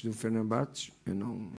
do Fenerbahçe, eu não,